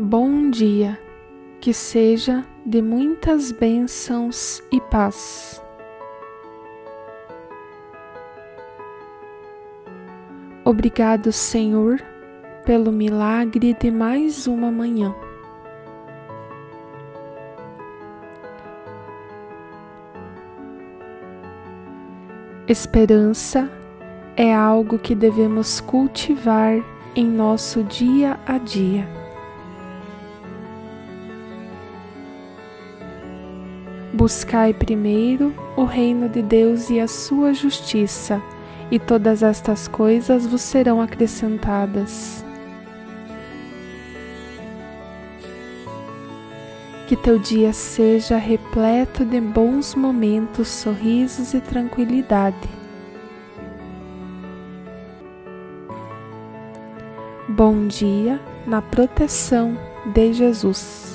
Bom dia, que seja de muitas bênçãos e paz. Obrigado, Senhor, pelo milagre de mais uma manhã. Esperança é algo que devemos cultivar em nosso dia a dia. Buscai primeiro o reino de Deus e a sua justiça, e todas estas coisas vos serão acrescentadas. Que teu dia seja repleto de bons momentos, sorrisos e tranquilidade. Bom dia na proteção de Jesus.